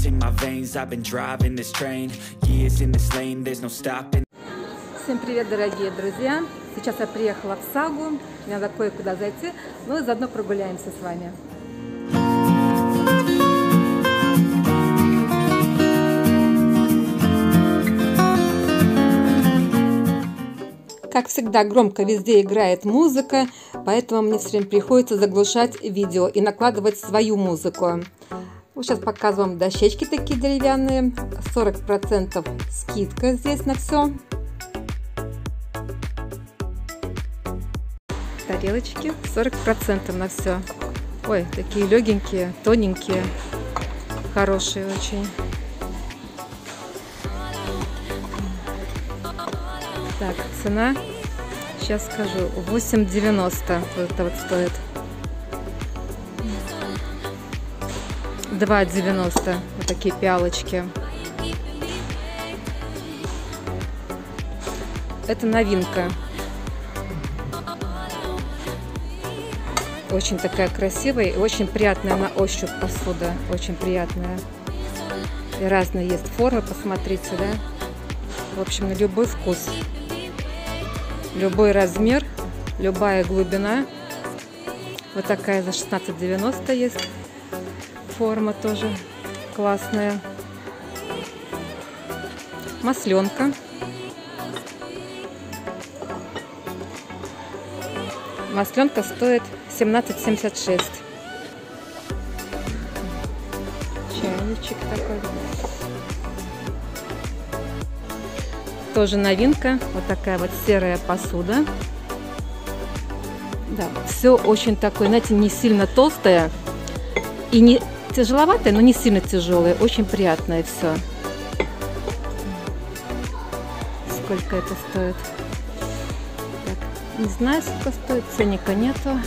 ice in my veins. I've been driving this train, years in this lane, there's no stopping. Всем привет, дорогие друзья! Сейчас я приехала в Сагу, мне надо кое-куда зайти, ну и заодно прогуляемся с вами. Как всегда, громко везде играет музыка, поэтому мне все время приходится заглушать видео и накладывать свою музыку. Вот сейчас показываю вам дощечки такие деревянные, 40% скидка здесь на все. Тарелочки 40% на все. Ой, такие легенькие, тоненькие, хорошие очень. Так, цена, сейчас скажу, 8,90 вот это вот стоит. 2,90 вот такие пиалочки. Это новинка. Очень такая красивая и очень приятная на ощупь посуда. Очень приятная. И разные есть формы, посмотрите, да? В общем, на любой вкус любой размер, любая глубина. Вот такая за 16,90 есть. Форма тоже классная. Масленка. Масленка стоит 17,76. Чайничек такой. Тоже новинка. Вот такая вот серая посуда. Да, все очень такое, знаете, не сильно толстое и не тяжеловатое, но не сильно тяжелое. Очень приятное все. Сколько это стоит? Так, не знаю, сколько стоит. Ценника нету.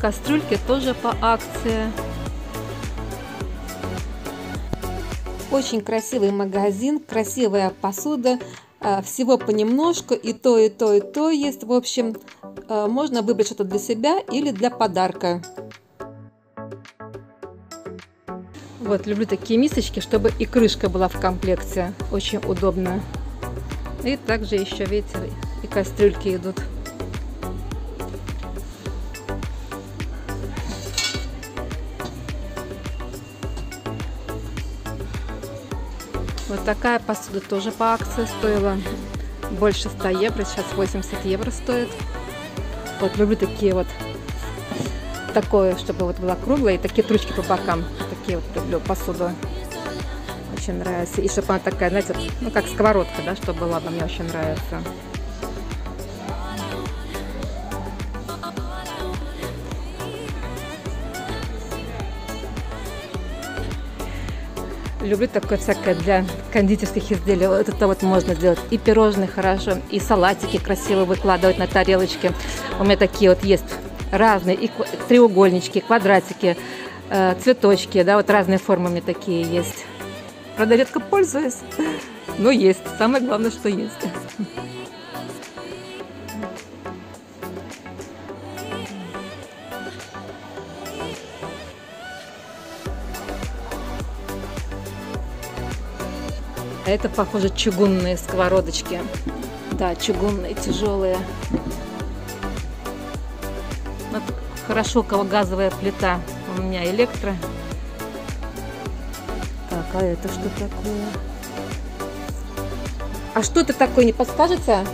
Кастрюльки тоже по акции. Очень красивый магазин, красивая посуда, а, всего понемножку, и то, и то, и то есть. В общем, можно выбрать что-то для себя или для подарка. Вот, люблю такие мисочки, чтобы и крышка была в комплекте. Очень удобно. И также еще, видите, и кастрюльки идут. Вот такая посуда тоже по акции стоила больше 100 евро, сейчас 80 евро стоит. Вот люблю такие вот, такое, чтобы вот была круглая, и такие тручки по бокам. Такие вот люблю посуду. Очень нравится. И чтобы она такая, знаете, ну как сковородка, да, чтобы была, мне очень нравится. Люблю такое всякое для кондитерских изделий. Вот это вот можно сделать. И пирожные хорошо, и салатики красиво выкладывать на тарелочке. У меня такие вот есть разные, и треугольнички, квадратики, э, цветочки, да, вот разные формы у меня такие есть. Правда, редко пользуюсь, но есть. Самое главное, что есть. Это, похоже, чугунные сковородочки. Да, чугунные, тяжелые. Вот хорошо, у кого газовая плита. У меня электро. Так, а это что такое? А что это такое, не подскажете?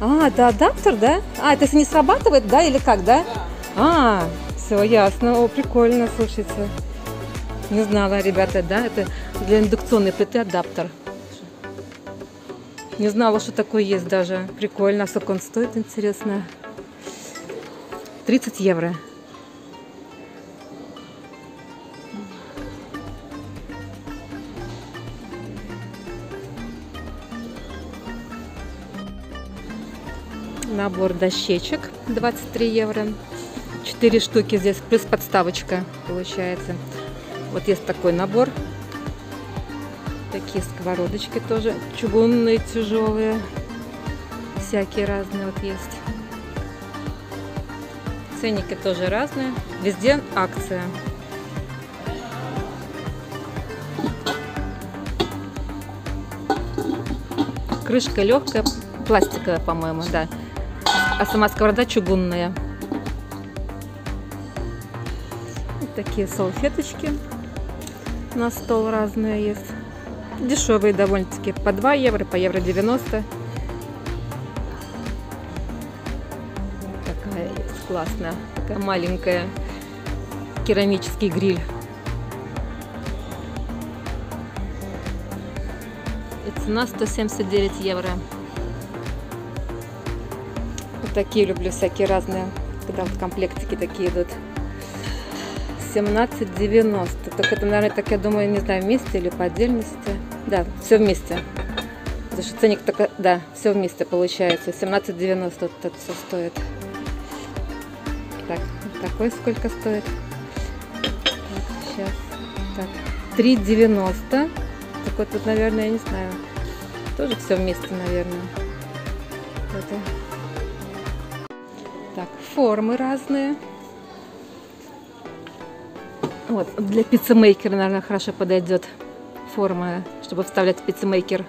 А, это адаптер, да? А, это если не срабатывает, да, или как, да? Да. А, все ясно. О, прикольно, слушайте. Не знала, ребята, да, это для индукционной плиты адаптер. Не знала, что такое есть даже. Прикольно. Сколько он стоит, интересно. 30 евро. Набор дощечек 23 евро. 4 штуки здесь, плюс подставочка получается. Вот есть такой набор. Такие сковородочки тоже чугунные, тяжелые. Всякие разные вот есть. Ценники тоже разные. Везде акция. Крышка легкая, пластиковая, по-моему, да. А сама сковорода чугунная. Вот такие салфеточки на стол разные есть. Дешевые довольно-таки. По 2 евро, по евро 90. Такая есть классная. Такая маленькая. Керамический гриль. И цена 179 евро. Вот такие люблю всякие разные. Когда вот комплектики такие идут. 17,90. Только это, наверное, так я думаю, не знаю, вместе или по отдельности. Да, все вместе. Потому что ценник только, да, все вместе получается. 17,90 вот это все стоит. Так, такой сколько стоит? Так, сейчас. Так, 3,90. Так вот, наверное, я не знаю. Тоже все вместе, наверное. Это. Так, формы разные. Вот, для пиццемейкера, наверное, хорошо подойдет форма, чтобы вставлять в пиццемейкер.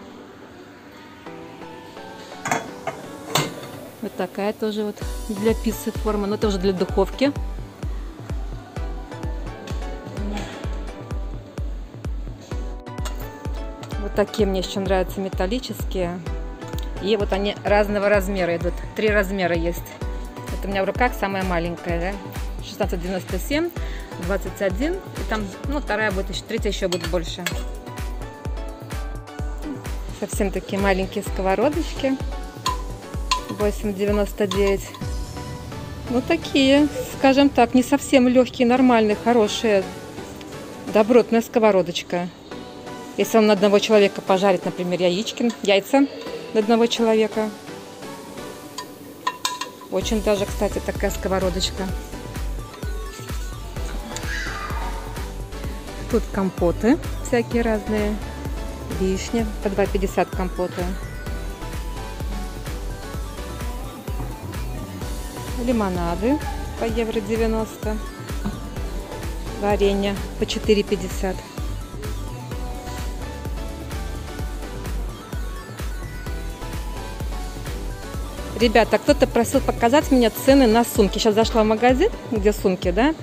Вот такая тоже вот для пиццы форма, но тоже для духовки. Вот такие мне еще нравятся металлические. И вот они разного размера идут. Три размера есть. Это у меня в руках самая маленькая, да? 16,97 21. И там, ну, вторая будет еще, третья еще будет больше. Совсем такие маленькие сковородочки. 8,99. Вот такие, скажем так, не совсем легкие, нормальные, хорошие. Добротная сковородочка. Если вам на одного человека пожарить, например, яички, яйца на одного человека. Очень даже, кстати, такая сковородочка. Тут компоты всякие разные. Вишня по 2,50 компоты. Лимонады по евро 90. Варенье по 4,50. Ребята, кто-то просил показать мне цены на сумки. Сейчас зашла в магазин, где сумки, да?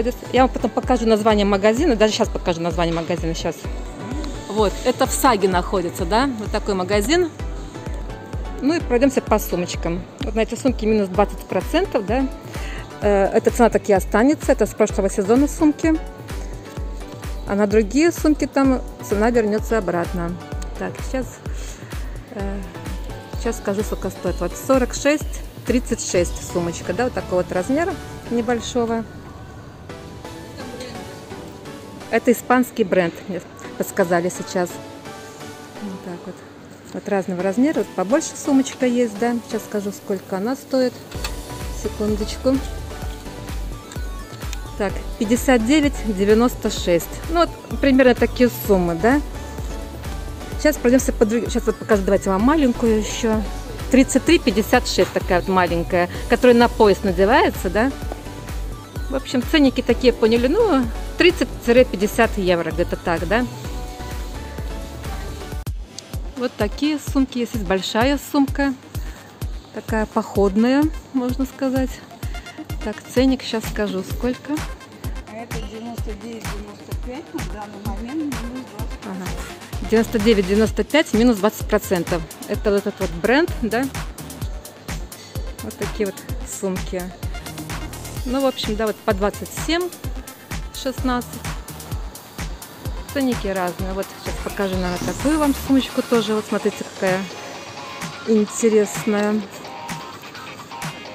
Здесь. Я вам потом покажу название магазина. Даже сейчас покажу название магазина. Сейчас. Вот, это в Саге находится, да? Вот такой магазин. Ну и пройдемся по сумочкам. Вот на эти сумки минус 20%, да? Э, эта цена так и останется. Это с прошлого сезона сумки. А на другие сумки там цена вернется обратно. Так, сейчас, э, сейчас скажу, сколько стоит. Вот 46, 36 сумочка, да, вот такого вот размера небольшого. Это испанский бренд, мне подсказали сейчас. Вот так вот. Вот разного размера. Вот побольше сумочка есть, да. Сейчас скажу, сколько она стоит. Секундочку. Так, 59,96. Ну, вот примерно такие суммы, да. Сейчас пройдемся по другим. Сейчас вот покажу, давайте вам маленькую еще. 33,56 такая вот маленькая, которая на пояс надевается, да. В общем, ценники такие поняли, ну, 30-50 евро, где-то так, да? Вот такие сумки есть. Большая сумка, такая походная, можно сказать. Так, ценник сейчас скажу, сколько. А это 99,95 на данный момент минус 20%. Ага. 99,95 минус 20%. Это вот этот вот бренд, да? Вот такие вот сумки. Ну, в общем, да, вот по 27 16. Ценники разные. Вот сейчас покажу, наверное, такую вам сумочку тоже. Вот смотрите, какая интересная.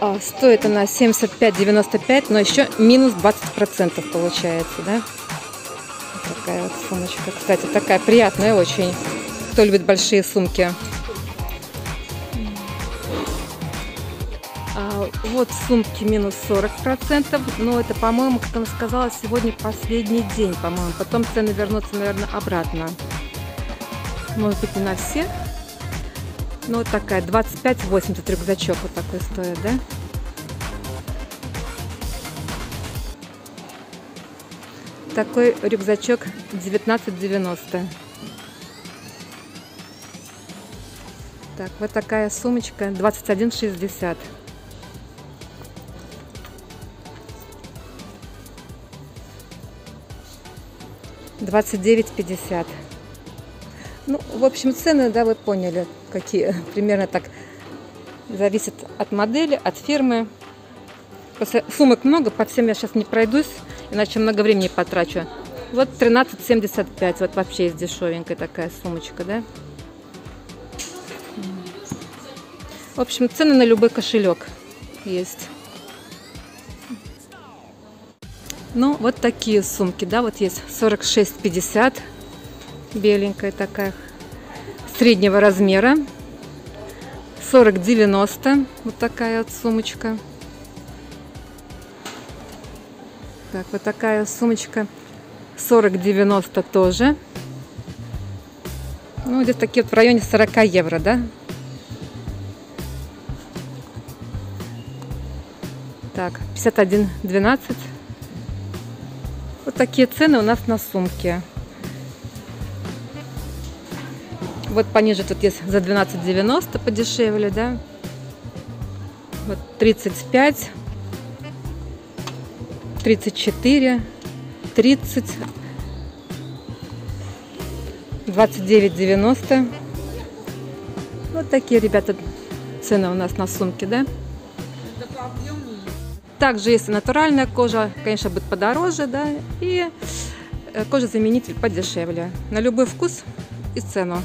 А, стоит она 75,95, но еще минус 20% получается, да? Вот такая вот сумочка. Кстати, такая приятная очень. Кто любит большие сумки. Вот сумки минус 40%, но это, по-моему, как она сказала, сегодня последний день, по-моему. Потом цены вернутся, наверное, обратно. Может быть, не на всех. Ну, вот такая, 25-80 рюкзачок вот такой стоит, да? Такой рюкзачок 19,90. Так, вот такая сумочка 21,60. Двадцать девять пятьдесят. Ну, в общем, цены, да, вы поняли, какие. Примерно так зависит от модели, от фирмы. Просто сумок много, по всем я сейчас не пройдусь, иначе много времени потрачу. Вот 13,75, вот вообще есть дешевенькая такая сумочка, да. В общем, цены на любой кошелек есть. Ну, вот такие сумки, да, вот есть 46,50, беленькая такая, среднего размера. 40,90, вот такая вот сумочка. Так, вот такая сумочка 40,90 тоже. Ну, где-то такие вот в районе 40 евро, да? Так, 51,12. Вот такие цены у нас на сумки. Вот пониже тут есть за 12,90 подешевле, да? Вот 35 34, 30, 29,90. Вот такие, ребята, цены у нас на сумки, да? Также есть натуральная кожа, конечно, будет подороже, да, и э, кожа-заменитель подешевле. На любой вкус и цену.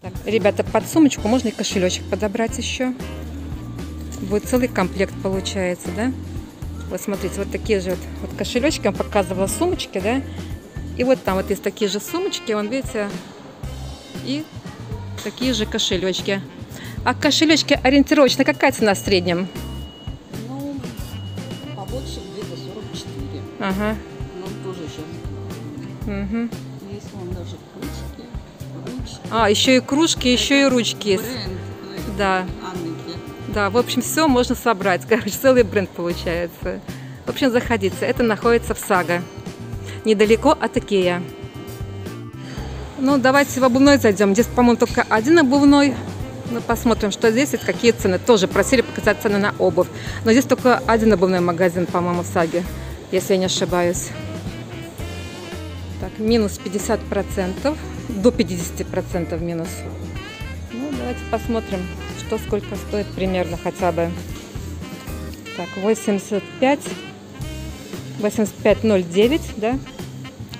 Так, ребята, под сумочку можно и кошелечек подобрать еще. Будет целый комплект получается, да? Вот смотрите, вот такие же вот, вот кошелечки, он показывала сумочки, да. И вот там вот есть такие же сумочки, вон видите, и такие же кошелечки. А кошелечки ориентировочно какая цена в среднем? Ага. Но тоже сейчас. Угу. Есть вон даже ручки, ручки. А, еще и кружки, еще и ручки есть. Бренд, э, Да. Анники. Да, в общем, все можно собрать. Короче, целый бренд получается. В общем, заходите. Это находится в Сага. Недалеко от Икея. Ну, давайте в обувной зайдем. Здесь, по-моему, только один обувной. Ну, посмотрим, что здесь и какие цены. Тоже просили показать цены на обувь. Но здесь только один обувной магазин, по-моему, в Саге, если я не ошибаюсь. Так, минус 50%. До 50% минус. Ну, давайте посмотрим, что сколько стоит примерно хотя бы. Так, 85, 85,09, да?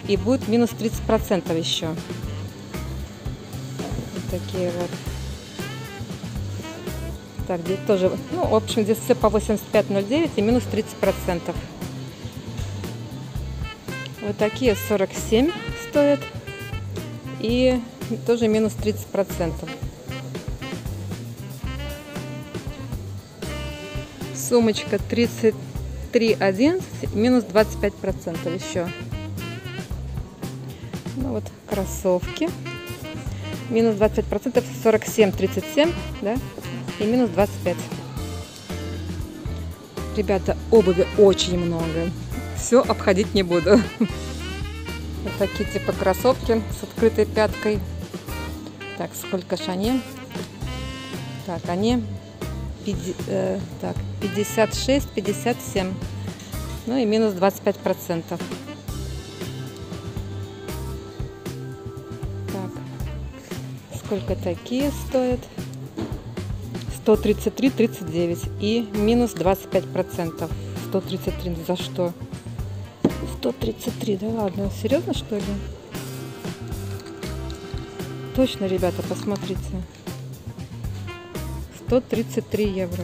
И будет минус 30% еще. Вот такие вот. Так, здесь тоже, ну, в общем, здесь все по 85,09 и минус 30%. Вот такие 47 стоят. И тоже минус 30%. Сумочка 33,11, минус 25% еще. Ну вот кроссовки. Минус 25%, 47,37, да? И минус 25. Ребята, обуви очень много. Все обходить не буду. Вот такие типа кроссовки с открытой пяткой. Так, сколько ж они? Так, они пяти- э, так, 56, 57. Ну и минус 25 процентов. Так, сколько такие стоят? 133, 39 и минус 25 процентов. 133 за что? 133, да ладно, серьезно что ли? Точно, ребята, посмотрите. 133 евро.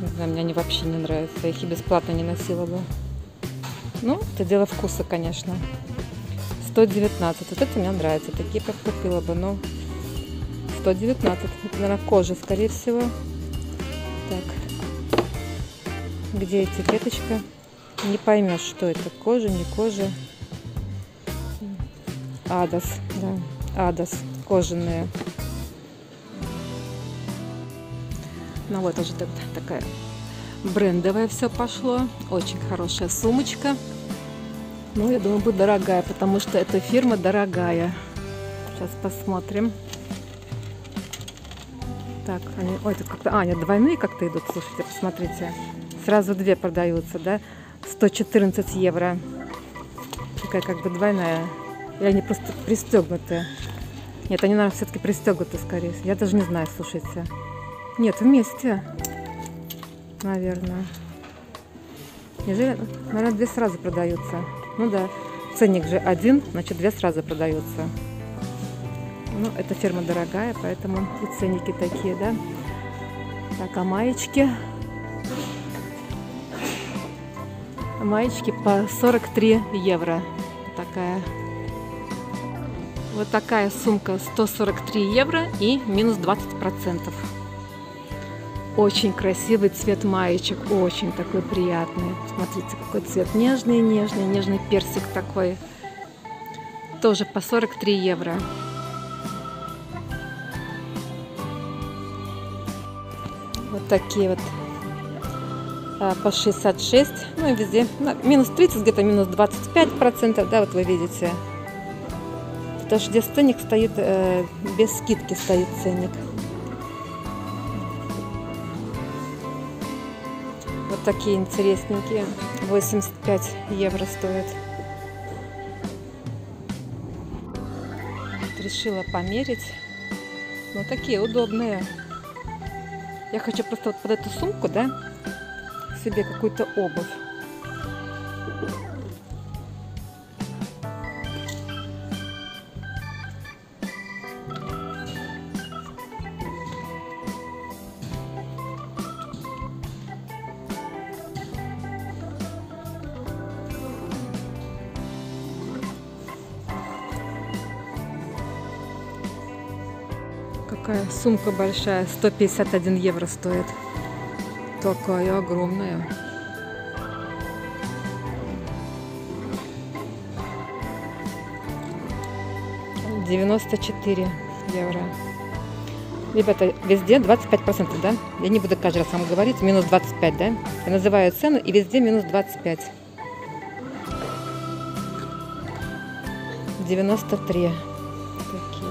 Не знаю, мне они вообще не нравятся. Я их и бесплатно не носила бы. Ну, это дело вкуса, конечно. 119. Вот это мне нравится. Такие как купила бы, но 119. Это, наверное, кожа, скорее всего. Так. Где этикеточка? Не поймешь, что это. Кожа, не кожа. Адас, да. Адас. Кожаные. Ну вот уже так- такая брендовая все пошло. Очень хорошая сумочка. Ну, я думаю, будет дорогая, потому что эта фирма дорогая. Сейчас посмотрим. Так, они... Ой, тут как-то... А, нет, двойные как-то идут, слушайте, посмотрите. Сразу две продаются, да? 114 евро. Такая как бы двойная. Или они просто пристегнутые? Нет, они, наверное, все-таки пристегнуты, скорее. Я даже не знаю, слушайте. Нет, вместе. Наверное. Неужели? Наверное, две сразу продаются. Ну да. Ценник же один, значит, две сразу продаются. Ну, эта фирма дорогая, поэтому и ценники такие, да. Так, а маечки? Маечки по 43 евро. Такая. Вот такая сумка 143 евро и минус 20 процентов. Очень красивый цвет маечек, очень такой приятный. Смотрите, какой цвет нежный, нежный, нежный персик такой. Тоже по 43 евро. Вот такие вот по 66, ну и везде ну, минус 30, где-то минус 25 процентов, да, вот вы видите. Потому здесь ценник стоит, э, без скидки стоит ценник. Вот такие интересненькие, 85 евро стоят. Вот решила померить. Ну, такие удобные. Я хочу просто вот под эту сумку, да, себе какую-то обувь. Какая сумка большая, 151 евро стоит. Такая огромная. Девяносто четыре евро. Ребята, везде 25%, да? Я не буду каждый раз вам говорить, минус 25, да? Я называю цену, и везде минус 25. 93. Такие.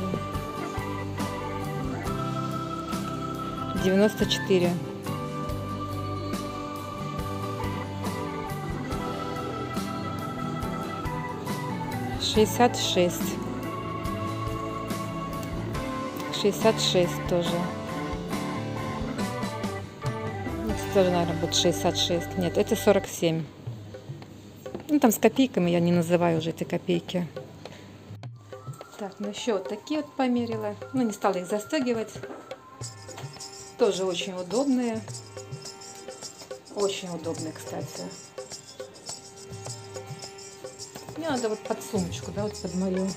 94. Шестьдесят шесть. Шестьдесят шесть тоже. Это тоже, наверное, будет шестьдесят шесть. Нет, это сорок семь. Ну, там с копейками я не называю уже эти копейки. Так, ну еще вот такие вот померила. Ну, не стала их застегивать. Тоже очень удобные. Очень удобные, кстати. Мне надо вот под сумочку, да, вот под мою,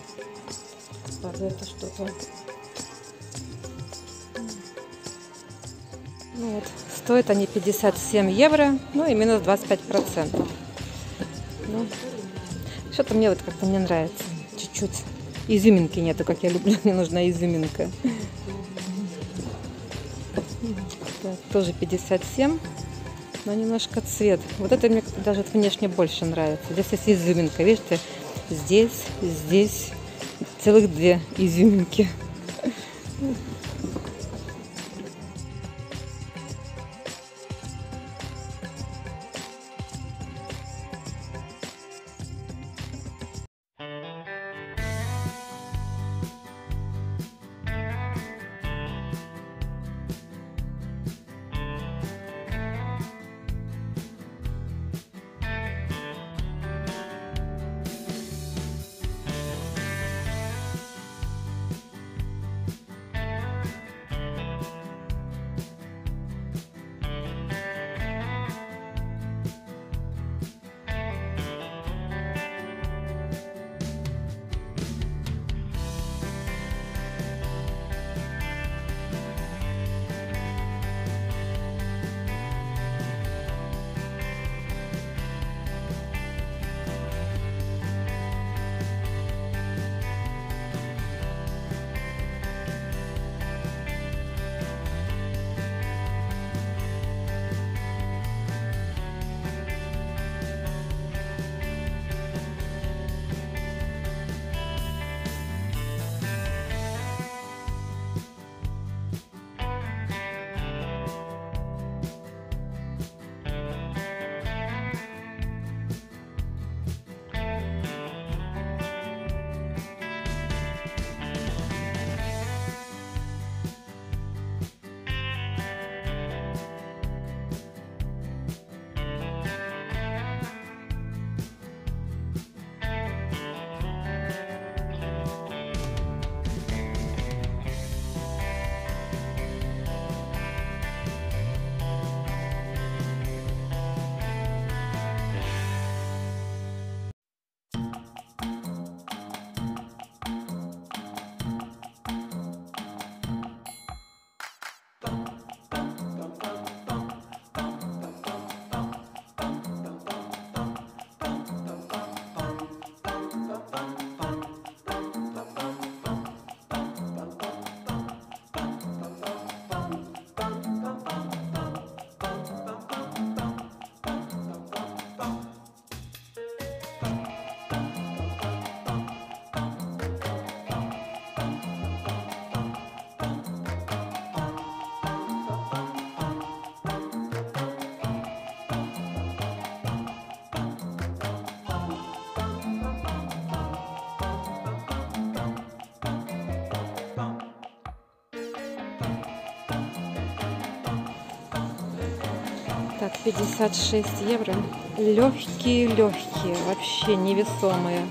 под это что-то. Ну вот, стоят они 57 евро, ну и минус 25 процентов. Ну, что-то мне вот как-то не нравится, чуть-чуть. Изюминки нету, как я люблю, мне нужна изюминка. Так, тоже 57, но немножко цвет. Вот это мне даже внешне больше нравится. Здесь есть изюминка, видите? Здесь, здесь целых две изюминки. 56 евро. Легкие-легкие, вообще невесомые.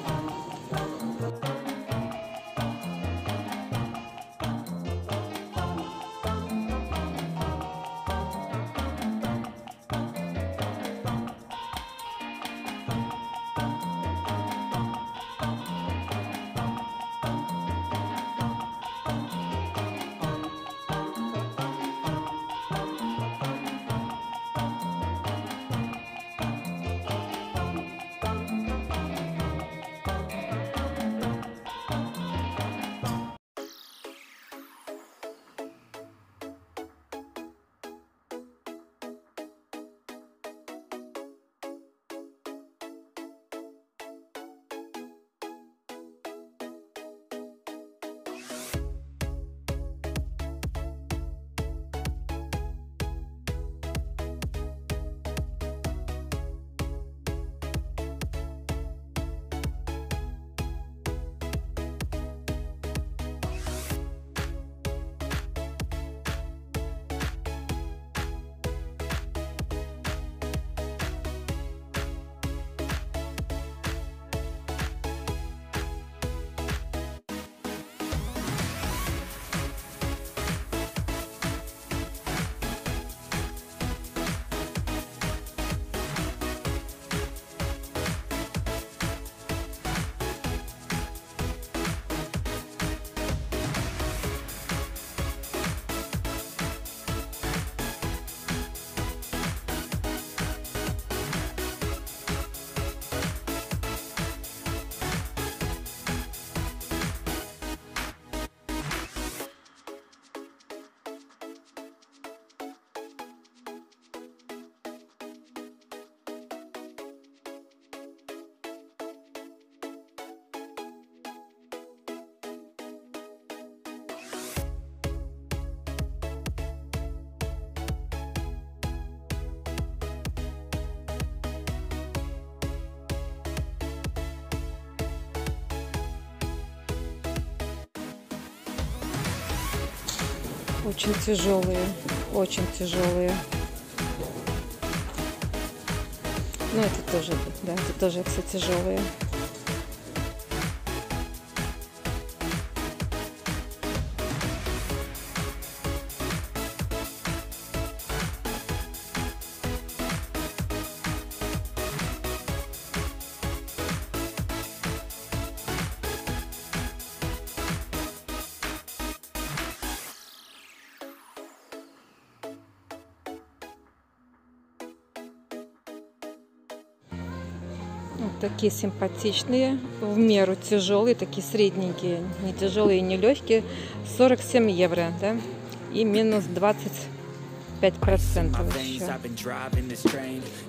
Очень тяжелые, очень тяжелые. Ну, это тоже, да, это тоже все тяжелые. Такие симпатичные, в меру тяжелые, такие средненькие, не тяжелые, не легкие. 47 евро, да? И минус 25 процентов my veins. еще.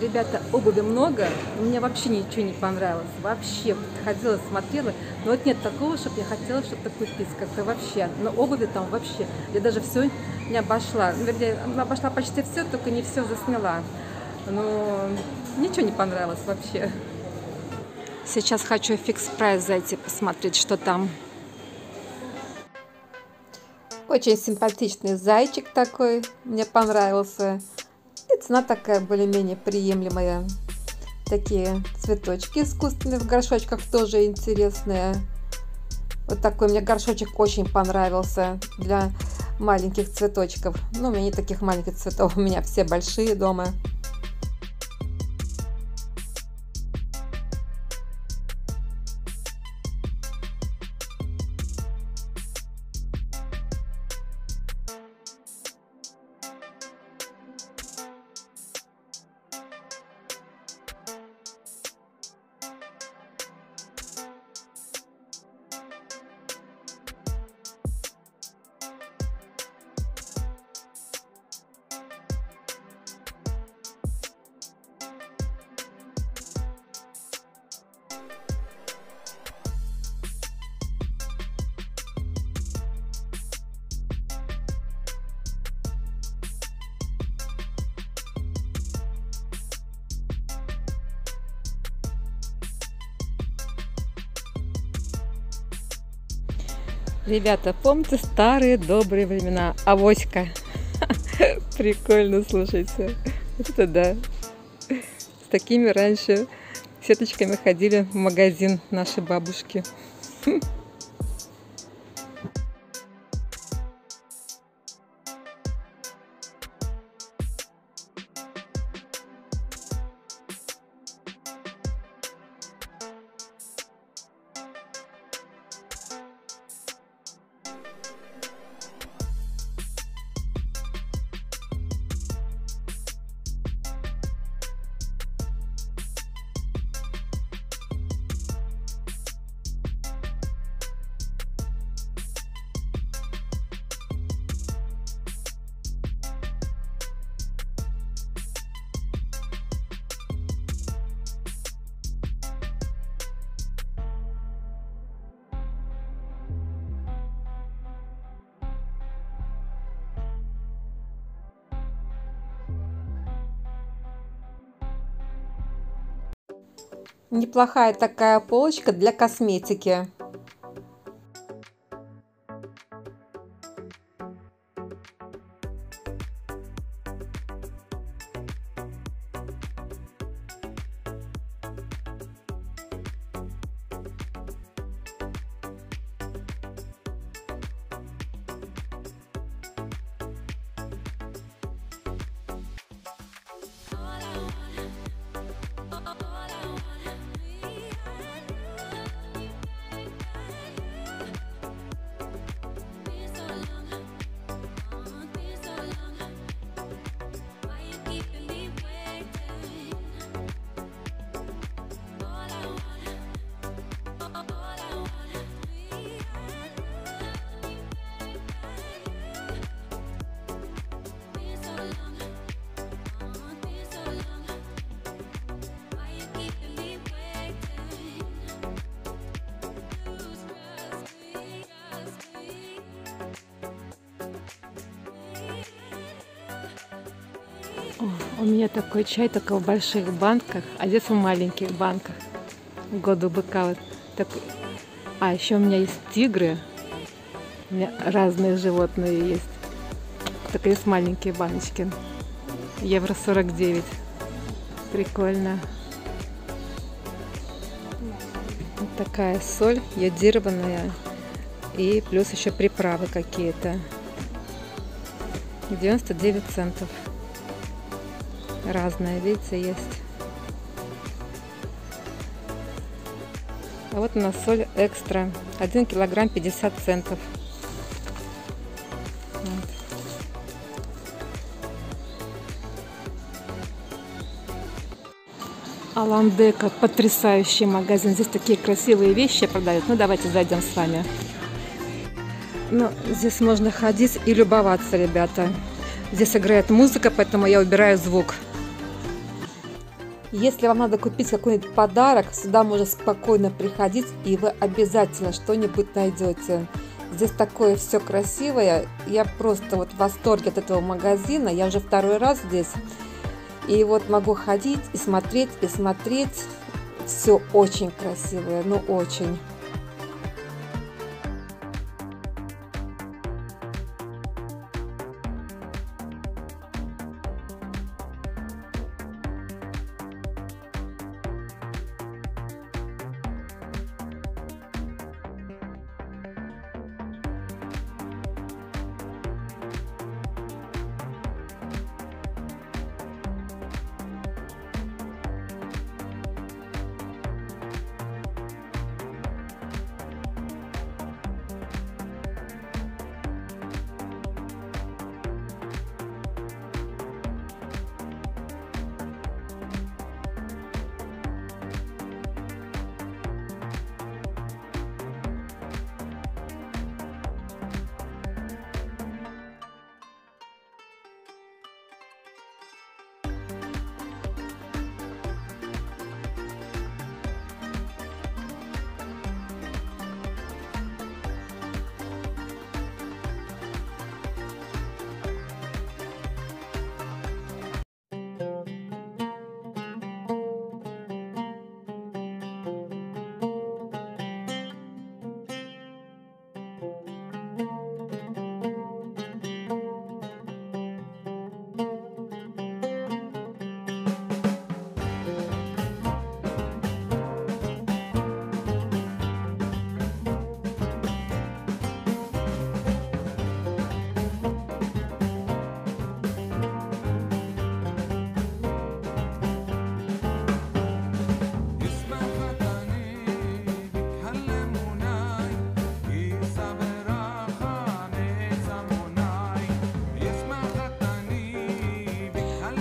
Ребята, обуви много, мне вообще ничего не понравилось. Вообще, ходила, смотрела, но вот нет такого, чтобы я хотела что-то купить, как-то вообще. Но обуви там вообще, я даже все не обошла. Ну, Вернее, обошла почти все, только не все засняла. Но ничего не понравилось вообще. Сейчас хочу в фикс прайс зайти, посмотреть, что там. Очень симпатичный зайчик такой, мне понравился. И цена такая более-менее приемлемая. Такие цветочки искусственные в горшочках тоже интересные. Вот такой мне горшочек очень понравился для маленьких цветочков. Ну, у меня нет таких маленьких цветов, у меня все большие дома. Ребята, помните старые добрые времена? Авоська. Прикольно, слушайте. Это да. С такими раньше сеточками ходили в магазин наши бабушки. Неплохая такая полочка для косметики. У меня такой чай только в больших банках, а здесь в маленьких банках. Году быка вот такой. А еще у меня есть тигры. У меня разные животные есть. Только есть маленькие баночки. Евро 49. Прикольно. Вот такая соль йодированная. И плюс еще приправы какие-то. 99 центов разная, видите, есть. А вот у нас соль экстра. 1 килограмм 50 центов. Вот. Аландека, потрясающий магазин. Здесь такие красивые вещи продают. Ну, давайте зайдем с вами. Ну, здесь можно ходить и любоваться, ребята. Здесь играет музыка, поэтому я убираю звук. Если вам надо купить какой-нибудь подарок, сюда можно спокойно приходить, и вы обязательно что-нибудь найдете. Здесь такое все красивое. Я просто вот в восторге от этого магазина. Я уже второй раз здесь. И вот могу ходить и смотреть, и смотреть. Все очень красивое, ну очень.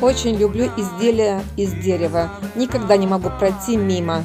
Очень люблю изделия из дерева. Никогда не могу пройти мимо.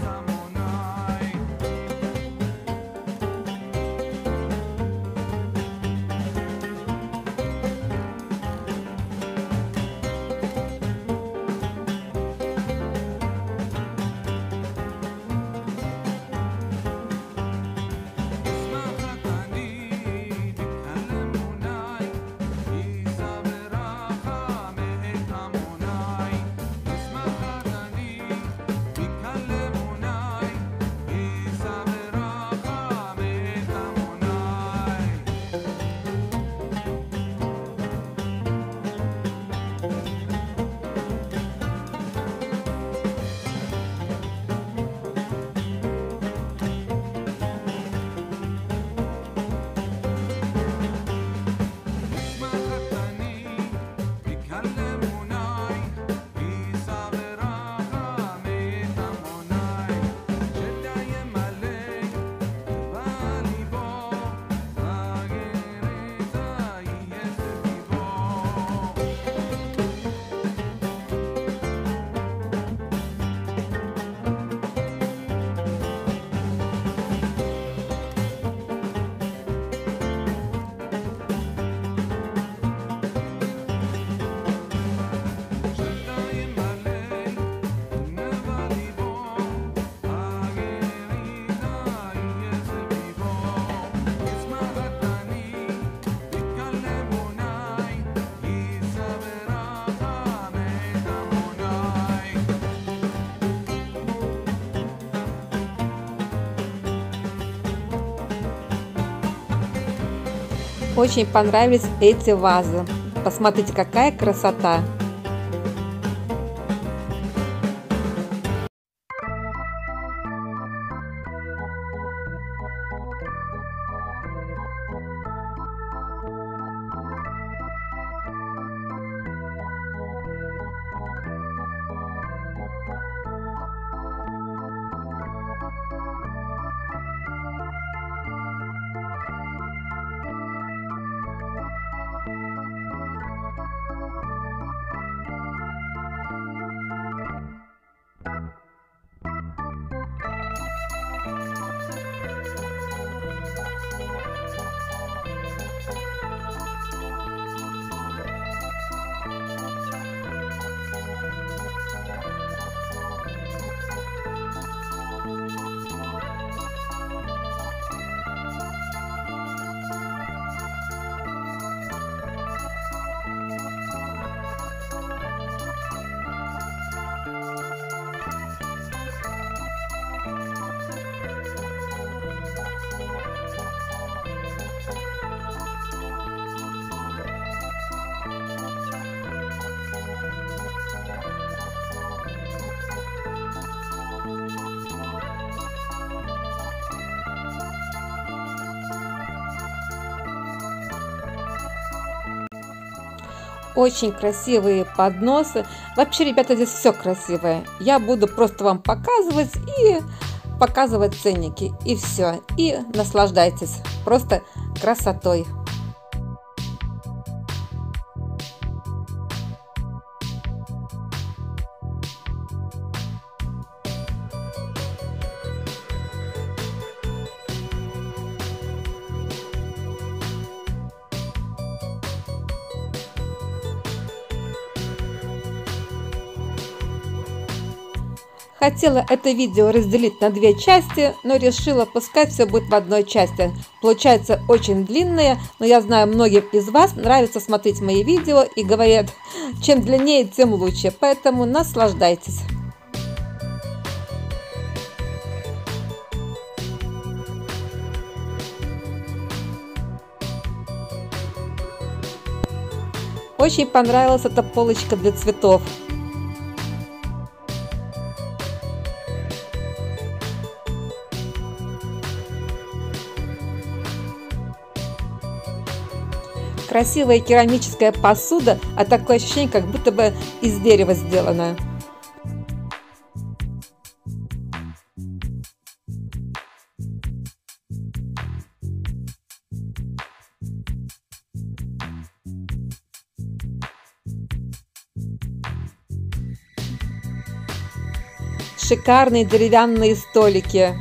Очень понравились эти вазы. Посмотрите, какая красота! Очень красивые подносы. Вообще, ребята, здесь все красивое. Я буду просто вам показывать и показывать ценники. И все. И наслаждайтесь просто красотой. Хотела это видео разделить на две части, но решила, пускай все будет в одной части. Получается очень длинное, но я знаю, многим из вас нравится смотреть мои видео и говорят, чем длиннее, тем лучше. Поэтому наслаждайтесь. Очень понравилась эта полочка для цветов. красивая керамическая посуда, а такое ощущение, как будто бы из дерева сделанная. шикарные деревянные столики,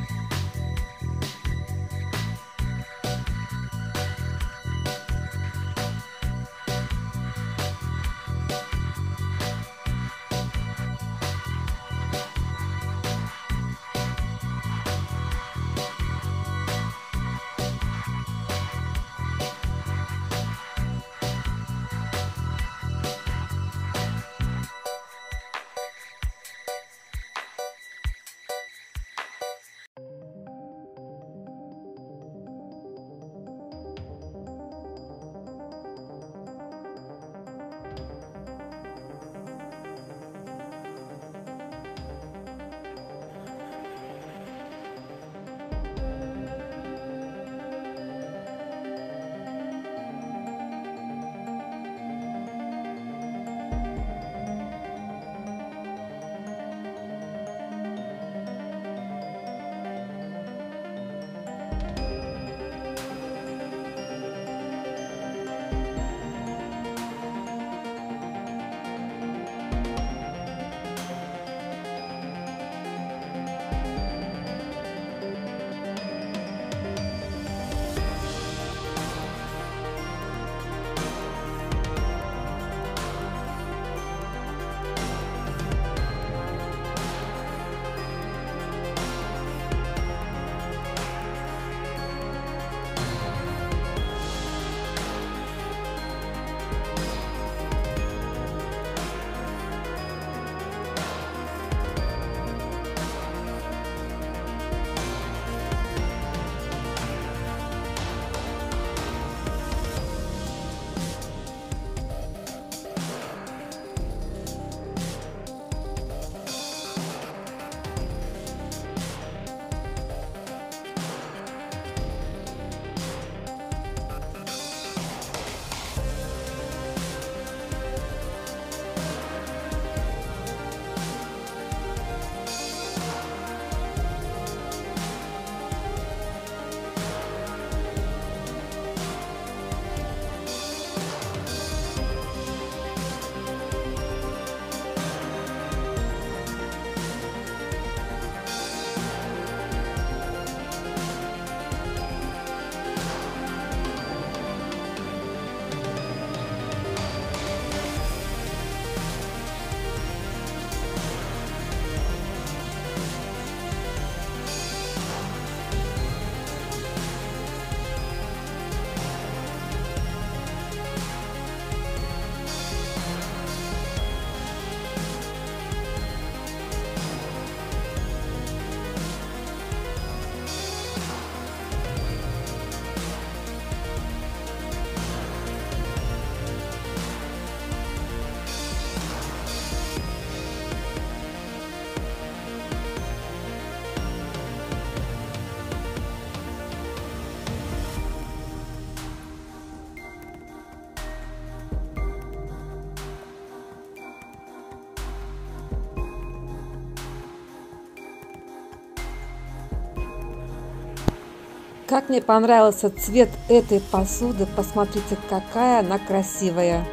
Как мне понравился цвет этой посуды. Посмотрите, какая она красивая.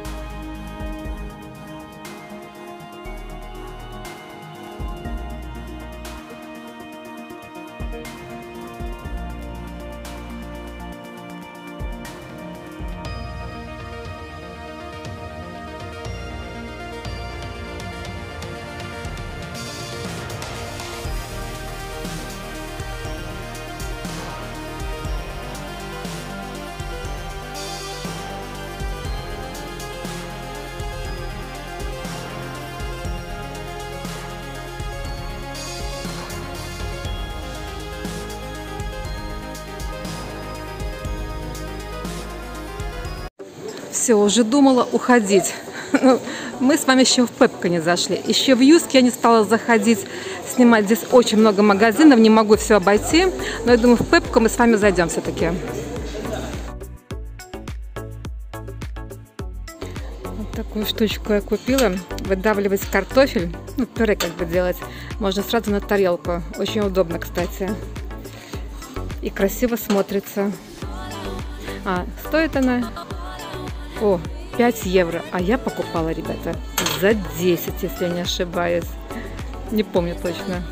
Все, уже думала уходить. Ну, мы с вами еще в Пепко не зашли. Еще в Юске я не стала заходить, снимать. Здесь очень много магазинов, не могу все обойти. Но я думаю, в Пепко мы с вами зайдем все-таки. Вот такую штучку я купила. Выдавливать картофель, ну, пюре как бы делать. Можно сразу на тарелку. Очень удобно, кстати. И красиво смотрится. А, стоит она о, 5 евро. А я покупала, ребята, за 10, если я не ошибаюсь. Не помню точно.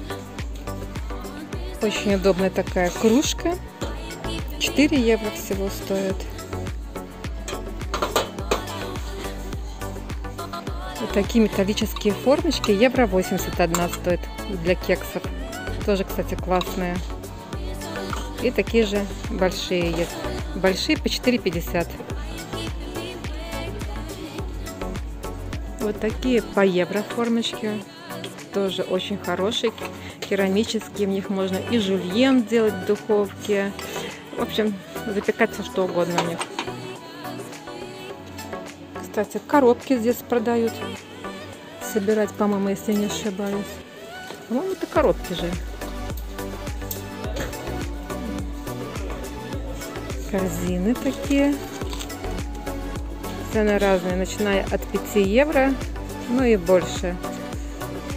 Очень удобная такая кружка. 4 евро всего стоит. Вот такие металлические формочки. Евро 81 стоит для кексов. Тоже, кстати, классные. И такие же большие есть. Большие по 4,50. Вот такие по евро формочки. Тоже очень хорошие. Керамические. В них можно и жульен делать в духовке. В общем, запекать все что угодно у них. Кстати, коробки здесь продают. Собирать, по-моему, если не ошибаюсь. По-моему, это коробки же. Корзины такие. Цены разные, начиная от 5 евро, ну и больше.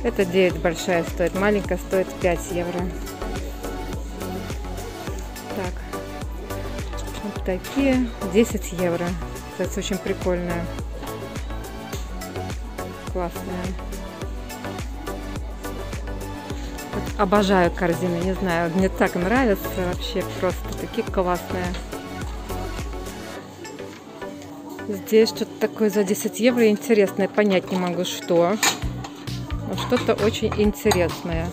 Это 9 большая стоит, маленькая стоит 5 евро. Так, вот такие 10 евро. Кстати, очень прикольная. Классная. Обожаю корзины, не знаю, мне так нравятся вообще просто такие классные. Здесь что-то такое за 10 евро интересное. Понять не могу, что. Но что-то очень интересное.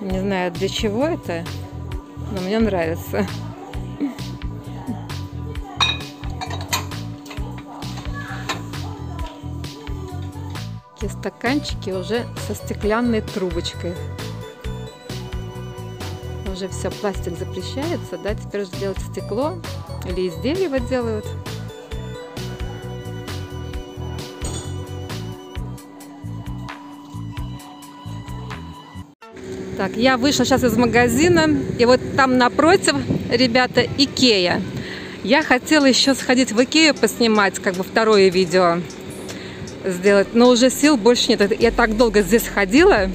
Не знаю, для чего это, но мне нравится. Такие стаканчики уже со стеклянной трубочкой. Уже все, пластик запрещается, да, теперь уже делать стекло или из дерева делают. Так, я вышла сейчас из магазина, и вот там напротив, ребята, Икея. Я хотела еще сходить в Икею поснимать, как бы второе видео сделать, но уже сил больше нет. Я так долго здесь ходила,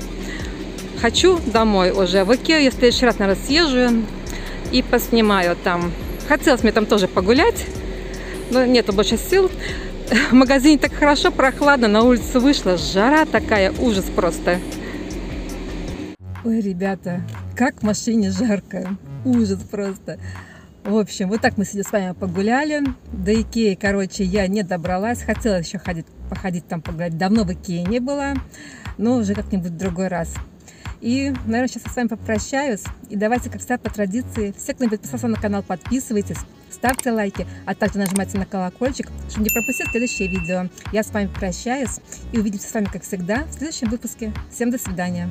хочу домой уже. В Икею я в следующий раз, наверное, съезжу и поснимаю там. Хотелось мне там тоже погулять, но нету больше сил. В магазине так хорошо, прохладно, на улицу вышла, жара такая, ужас просто. Ой, ребята, как в машине жарко. Ужас просто. В общем, вот так мы сегодня с вами погуляли. До Икеи, короче, я не добралась. Хотела еще ходить, походить там погулять. Давно в Икее не была, но уже как-нибудь в другой раз. И, наверное, сейчас я с вами попрощаюсь. И давайте, как всегда, по традиции, все, кто не подписался на канал, подписывайтесь, ставьте лайки, а также нажимайте на колокольчик, чтобы не пропустить следующее видео. Я с вами прощаюсь и увидимся с вами, как всегда, в следующем выпуске. Всем до свидания.